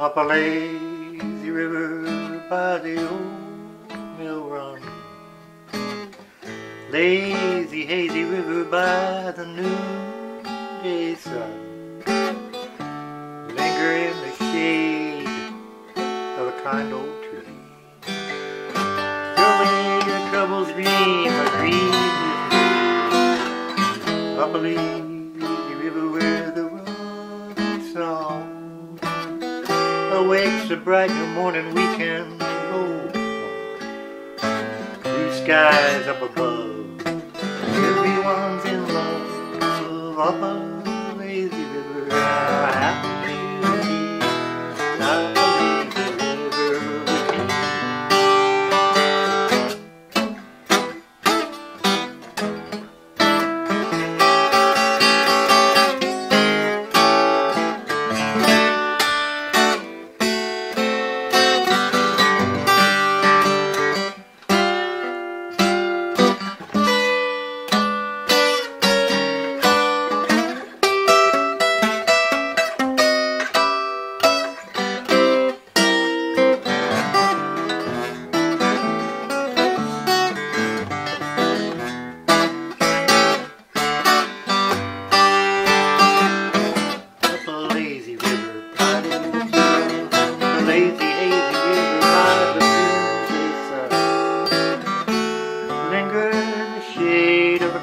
up a lazy river by the old mill run. Lazy, hazy river by the noonday sun. Linger in the shade of a kind old tree. Throw away your troubles, dream a dream. Up a lazy river where the awakes a bright new morning we can roll. Blue skies up above.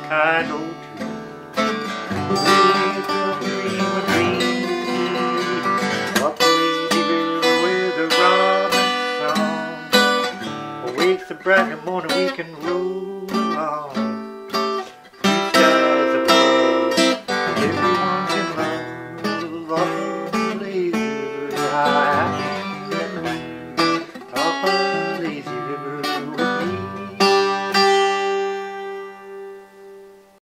kind old tree. Live dream a dream, the robin song. The bright morning we can roll on.